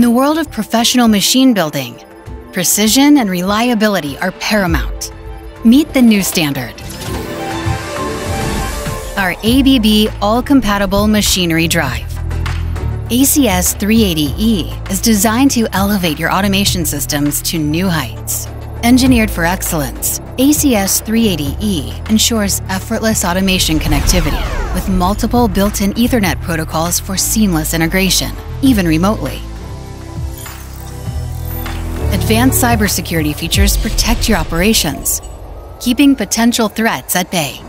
the world of professional machine building, precision and reliability are paramount. Meet the new standard. Our ABB all-compatible machinery drive. ACS 380E is designed to elevate your automation systems to new heights. Engineered for excellence, ACS 380E ensures effortless automation connectivity with multiple built-in Ethernet protocols for seamless integration, even remotely. Advanced cybersecurity features protect your operations, keeping potential threats at bay.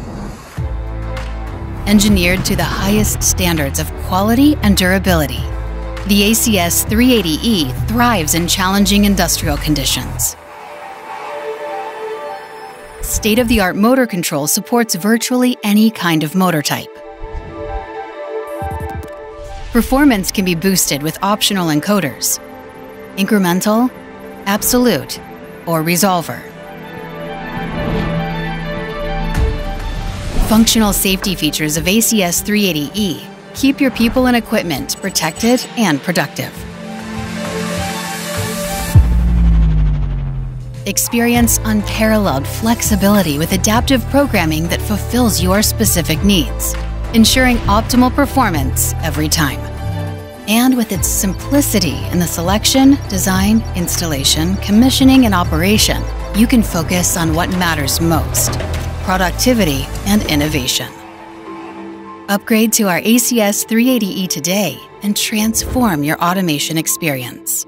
Engineered to the highest standards of quality and durability, the ACS 380E thrives in challenging industrial conditions. State-of-the-art motor control supports virtually any kind of motor type. Performance can be boosted with optional encoders, incremental, absolute, or resolver. Functional safety features of ACS 380E keep your people and equipment protected and productive. Experience unparalleled flexibility with adaptive programming that fulfills your specific needs, ensuring optimal performance every time. And with its simplicity in the selection, design, installation, commissioning, and operation, you can focus on what matters most productivity and innovation. Upgrade to our ACS 380E today and transform your automation experience.